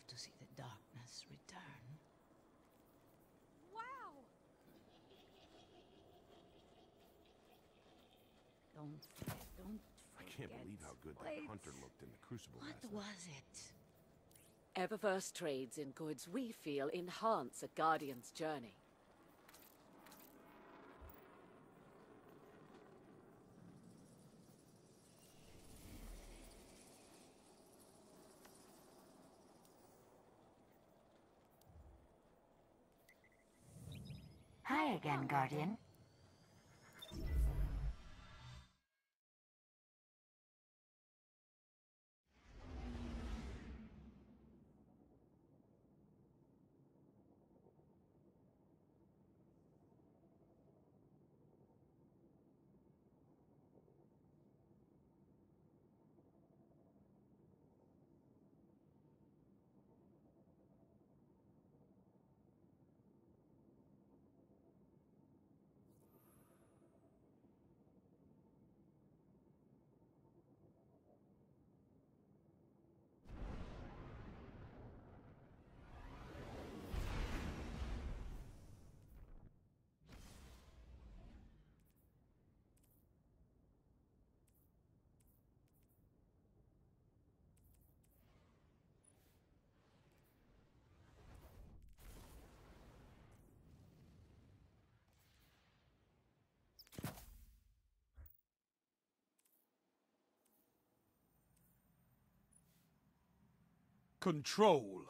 live to see the darkness return. Wow! Don't forget, don't I can't believe how good that hunter looked in the crucible What last night. was it? Eververse trades in goods we feel enhance a Guardian's journey. Again, Guardian. Control.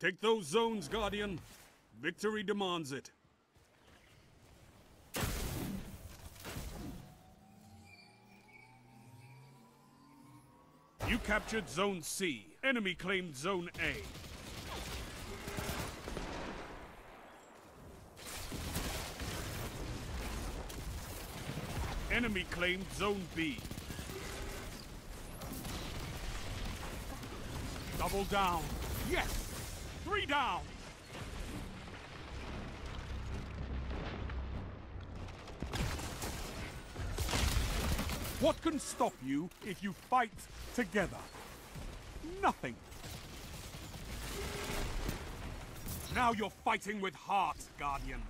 Take those zones, Guardian. Victory demands it. You captured Zone C. Enemy claimed Zone A. Enemy claimed Zone B. Double down. Yes! Three down! What can stop you if you fight together? Nothing. Now you're fighting with heart, Guardian.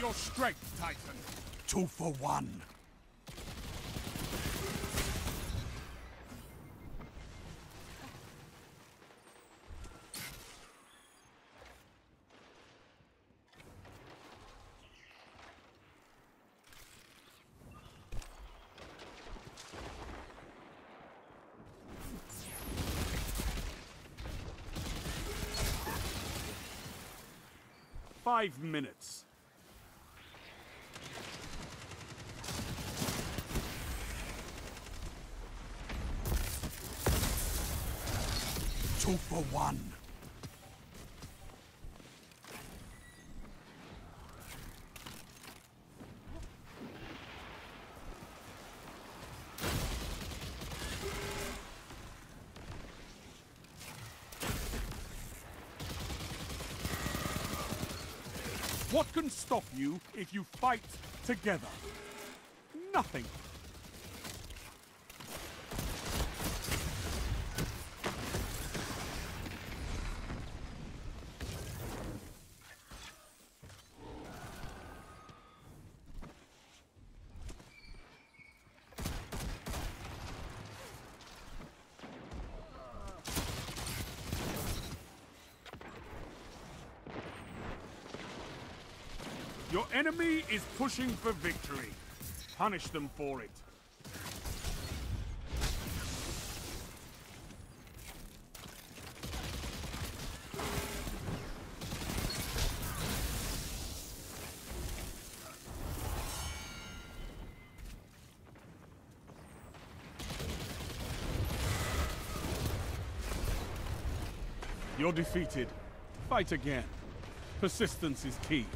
Your strength, Titan. Two for one. Five minutes. Two for one. What can stop you if you fight together? Nothing. Your enemy is pushing for victory. Punish them for it. You're defeated. Fight again. Persistence is key.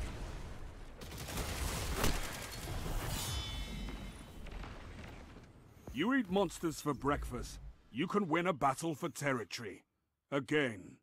You eat monsters for breakfast. You can win a battle for territory. Again.